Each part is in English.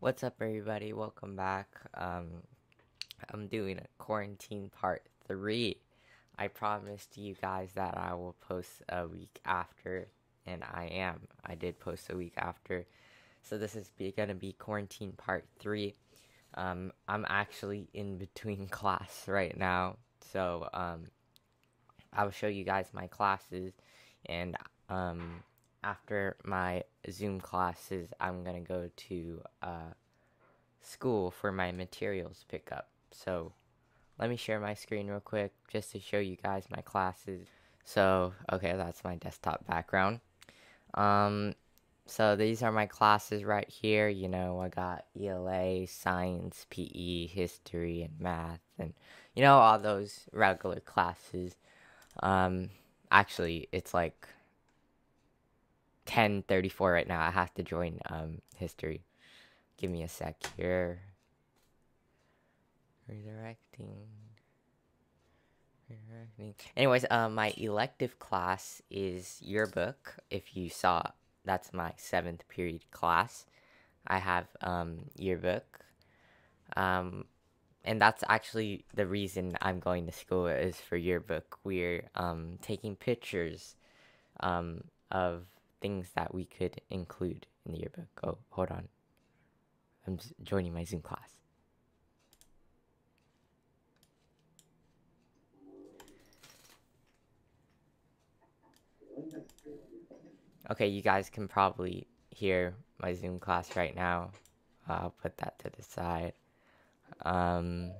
What's up, everybody? Welcome back. Um, I'm doing a quarantine part three. I promised you guys that I will post a week after, and I am. I did post a week after. So this is gonna be quarantine part three. Um, I'm actually in between class right now, so um, I'll show you guys my classes, and um, after my Zoom classes, I'm gonna go to uh, school for my materials pickup. So let me share my screen real quick just to show you guys my classes. So okay, that's my desktop background. Um, so these are my classes right here. You know, I got ELA, science, PE, history, and math, and you know all those regular classes. Um, actually, it's like 10:34 right now. I have to join um history. Give me a sec here. Redirecting. Redirecting. Anyways, uh, my elective class is yearbook. If you saw, that's my seventh period class. I have um yearbook. Um, and that's actually the reason I'm going to school is for yearbook. We're um taking pictures um of things that we could include in the yearbook. Oh, hold on. I'm joining my Zoom class. Okay, you guys can probably hear my Zoom class right now. I'll put that to the side. Um,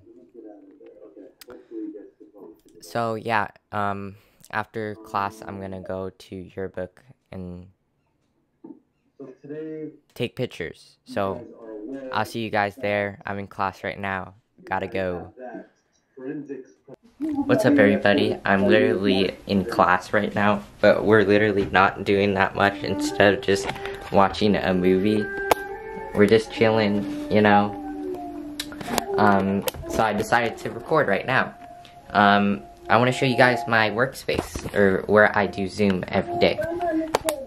so yeah, um, after class, I'm gonna go to yearbook and take pictures. So I'll see you guys there. I'm in class right now. Gotta go. What's up, everybody? I'm literally in class right now, but we're literally not doing that much. Instead of just watching a movie, we're just chilling, you know. Um, so I decided to record right now. Um, I want to show you guys my workspace, or where I do Zoom every day.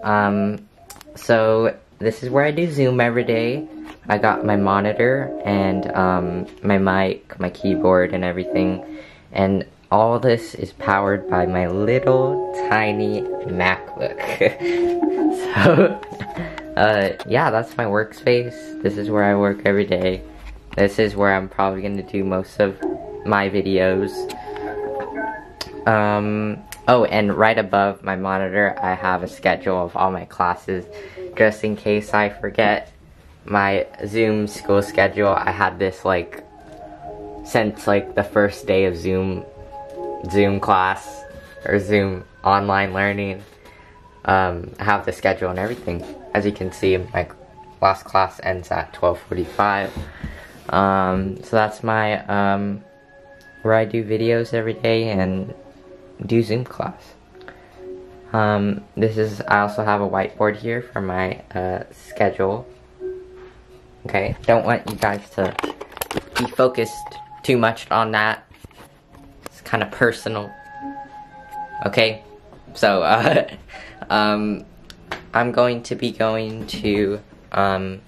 Um, so this is where I do Zoom every day. I got my monitor and um, my mic, my keyboard and everything. And all this is powered by my little tiny MacBook. so, uh, yeah, that's my workspace. This is where I work every day. This is where I'm probably to do most of my videos. Um, oh, and right above my monitor, I have a schedule of all my classes, just in case I forget my Zoom school schedule. I had this, like, since, like, the first day of Zoom, Zoom class, or Zoom online learning. Um, I have the schedule and everything. As you can see, my last class ends at 12.45. Um, so that's my, um, where I do videos every day and do Zoom class. Um, this is, I also have a whiteboard here for my, uh, schedule. Okay, don't want you guys to be focused too much on that. It's kind of personal. Okay, so, uh, um, I'm going to be going to, um,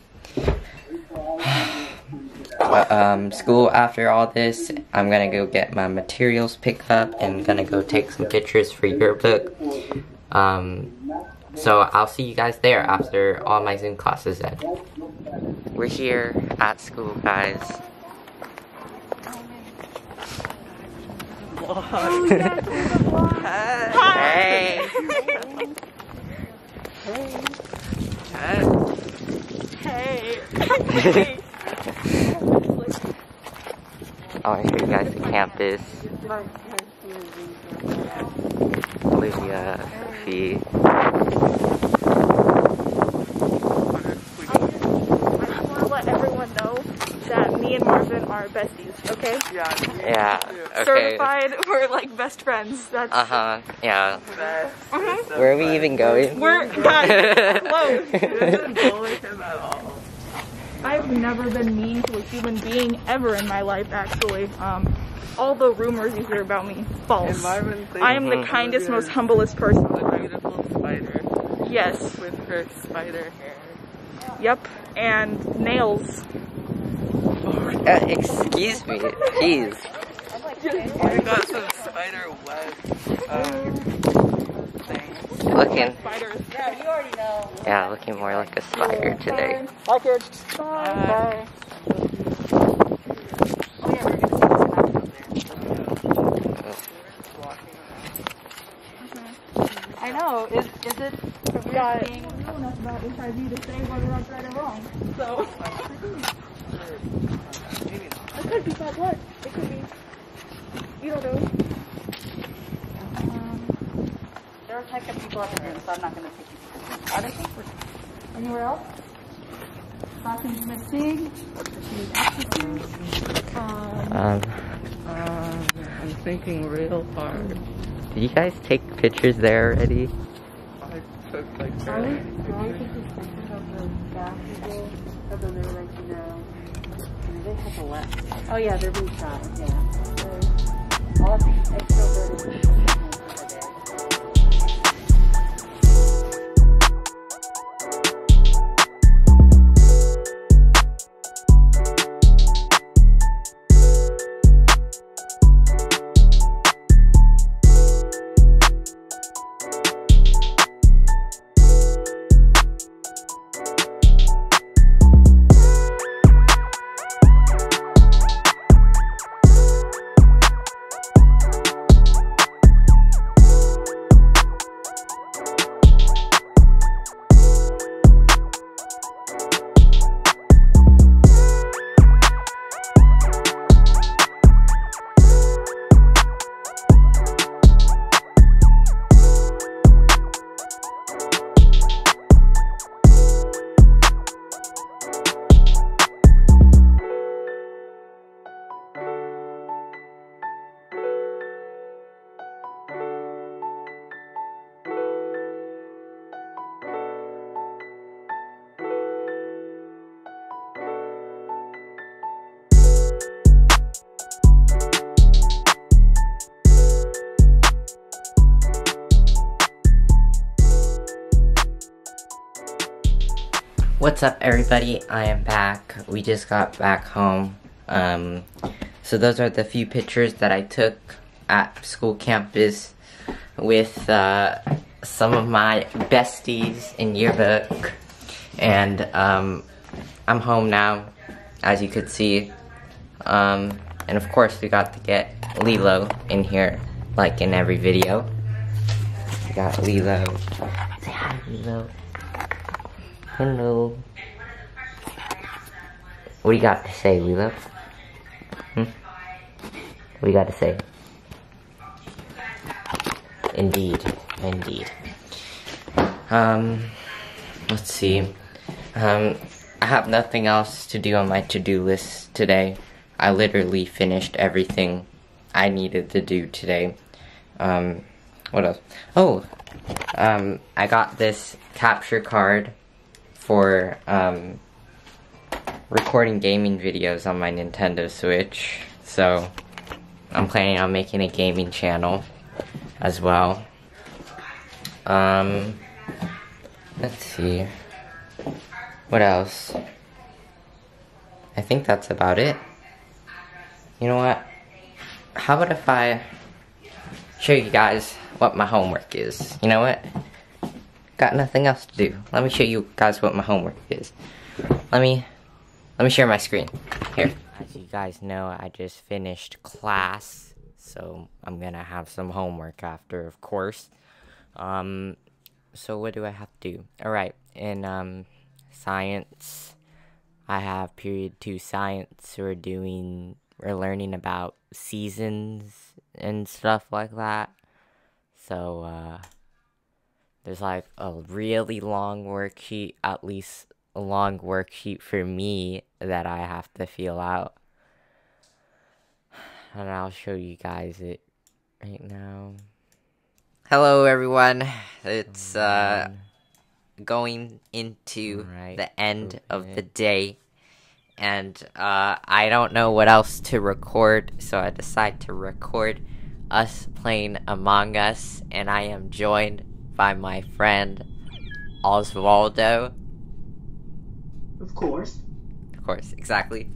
um, school after all this. I'm gonna go get my materials picked up and gonna go take some pictures for yearbook. Um, so I'll see you guys there after all my Zoom classes end. We're here at school, guys. hey. Hey. Hey. I'll show you guys the campus. Olivia, Sophie. I just want to let everyone know that me and Marvin are besties, okay? Yeah. Yeah, okay. Certified, we're like best friends. That's Uh huh, yeah. Mhm. Where are we even going? We're guys close. didn't bully him at all. I've never been mean to a human being ever in my life, actually. Um, all the rumors you hear about me, And false. I am the Mhm. kindest, most humblest person. the beautiful spider Yes. with her spider hair. Yep, and nails. Uh, excuse me. Jeez. I got some spider web um, things. Looking, Spiders. yeah, looking more like a spider today. Bye, kids. Bye. I know. Is is it We got I don't know enough about HIV to say whether that's right or wrong. So. It could be bad blood. It could be. You don't know. Um, there are type of people up in here, so I'm not going to take you. Other things? Anywhere else? Nothing's missing. Um, Um, I'm thinking real hard. did you guys take pictures there already? I took like Charlie, barely Charlie pictures. took this picture of the staff people, of the they're like, you know, they have a left. Oh yeah, they're being shot, yeah. So, all extroverted. What's up, everybody? I am back. We just got back home. Um, so those are the few pictures that I took at school campus with uh, some of my besties in yearbook, and um, I'm home now, as you could see. Um, and of course, we got to get Lilo in here, like in every video. We got Lilo. Say hi, Lilo. Hello. What do you got to say, Lilo? Hmm? What do you got to say? Indeed, indeed. Um, let's see. Um, I have nothing else to do on my to-do list today. I literally finished everything I needed to do today. Um, what else? Oh, um, I got this capture card for um, recording gaming videos on my Nintendo Switch. So I'm planning on making a gaming channel as well. Um, let's see. What else? I think that's about it. You know what? How about if I show you guys what my homework is? You know what? Got nothing else to do. Let me show you guys what my homework is. Let me let me share my screen. Here. As you guys know, I just finished class, so I'm gonna have some homework after, of course. Um, so what do I have to do? All right, in um, science, I have period two science. We're doing, we're learning about seasons and stuff like that. So uh, there's like a really long worksheet, at least a long worksheet for me that I have to fill out. And I'll show you guys it right now. Hello everyone. It's uh going into Right. the end of the day and uh I don't know what else to record, so I decide to record us playing Among Us and I am joined by my friend Osvaldo. Of course. Of course, exactly.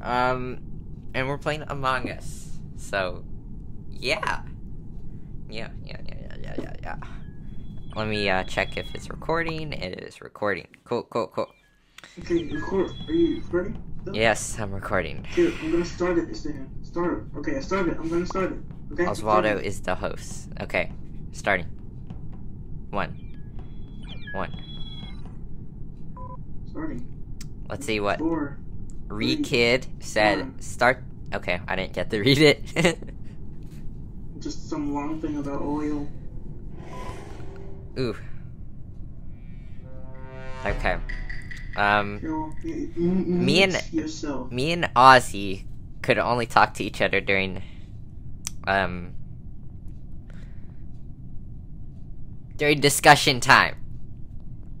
Um, and we're playing Among Us. So, yeah. Yeah, yeah, yeah, yeah, yeah, yeah, yeah. Let me uh, check if it's recording. It is recording. Cool, cool, cool. Okay, record. Are you recording? Yes, I'm recording. Here, I'm gonna start it this time. Start it. Okay, I started. I'm gonna start it. Okay. Oswaldo is the host. Okay, starting. One. One. Starting. Let's see what Four. Rekid said. Start. Okay, I didn't get to read it. Just some long thing about oil. Ooh. Okay. Um, You know, y- m- Me and- yourself. me and Ozzy could only talk to each other during, um, during discussion time.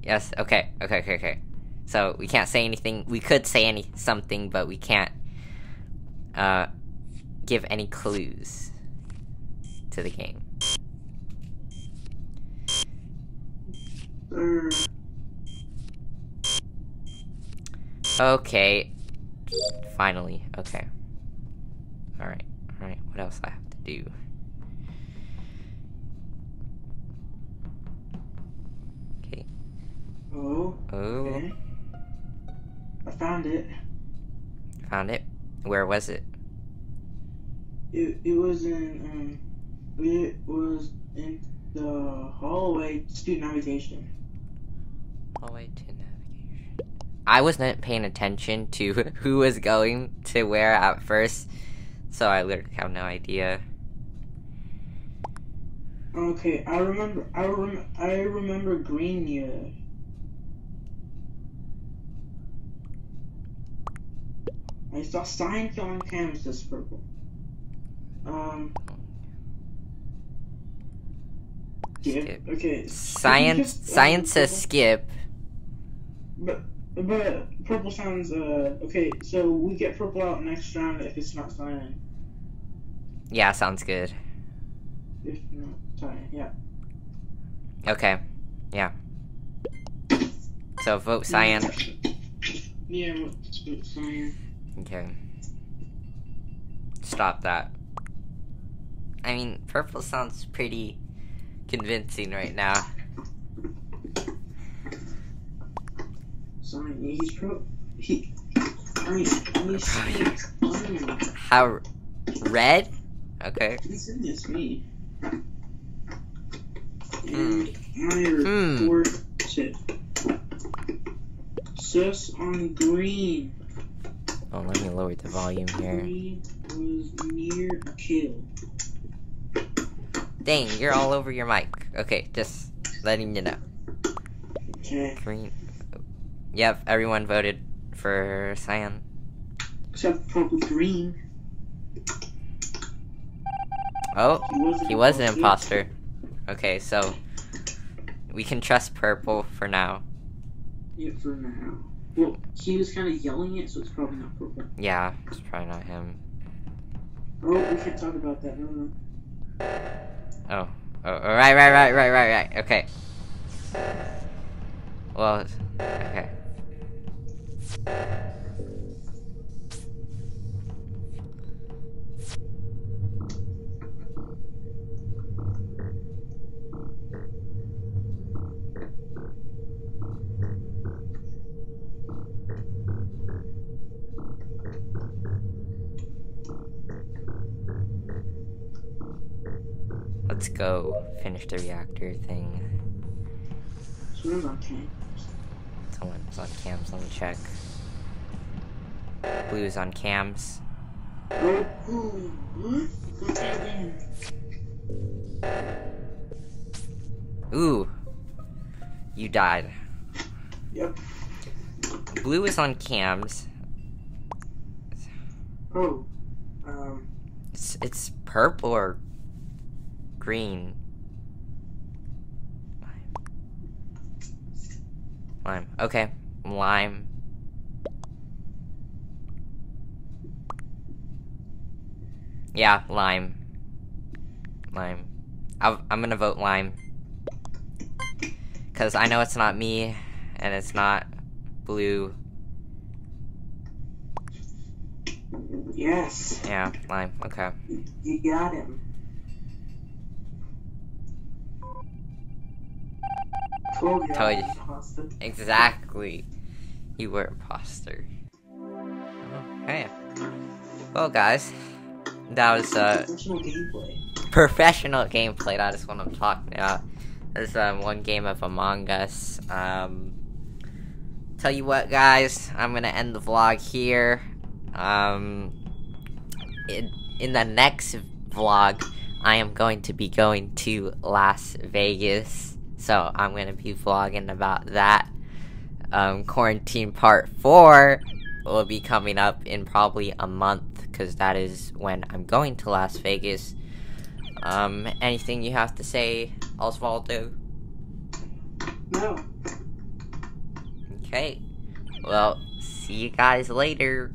Yes. Okay. Okay. Okay. Okay. So we can't say anything. We could say any something, but we can't, uh, give any clues to the game. Okay. Finally. Okay. Alright. Alright. What else I have to do? Oh. Oh. Okay. I found it. Found it. Where was it? It it was in um. It was in the hallway student navigation. Hallway to navigation. I wasn't paying attention to who was going to where at first, so I literally have no idea. Okay, I remember. I rem- I remember green near. I saw sign on canvas as purple. Um. Skip. Okay. Science. Just, Science says purple- skip. But but purple sounds uh okay. So we get purple out next round if it's not cyan. Yeah, sounds good. If not cyan, yeah. Okay. Yeah. So vote cyan. Yeah, let's cyan. Okay. Stop that. I mean, purple sounds pretty convincing right now. Yeah, he's pro. He. I mean, he speaks onion. How red? Okay. He's in this me. Hmm. Hmm. report. Sus on green. Oh, let me lower the volume here. Green was near kill. Dang, you're all over your mic. Okay, just letting you know. Green. Yep, everyone voted for cyan. Except purple green. Oh, He was an he was an imposter. imposter. Okay, so we can trust purple for now. Yeah, for now. Well, he was kind of yelling it, so it's probably not purple. Yeah, it's probably not him. Oh, we can't talk about that. Oh, oh, oh, right, right, right, right, right, right. Okay. Well, okay. Go finish the reactor thing. Someone's on cam. Someone's on cams, let me check. Blue's on cams. Oh, what? Go tag in. Ooh. You died. Yep. Blue is on cams. Oh. Um. It's it's purple or green. Lime. Lime. Okay. Lime. Yeah, lime. Lime. i am gonna vote lime. Because I know it's not me, and it's not blue. Yes. Yeah, lime. Okay. You got him. Told you. Imposter. Exactly. You were imposter. Okay. Well, guys, that was uh Professional gameplay. professional gameplay. That is what I'm talking about. This um one game of Among Us. Um, tell you what, guys, I'm gonna end the vlog here. Um, in in the next vlog, I am going to be going to Las Vegas. So I'm gonna be vlogging about that. Um, quarantine part four will be coming up in probably a month because that is when I'm going to Las Vegas. Um, anything you have to say, Osvaldo? No. Okay. Well, see you guys later.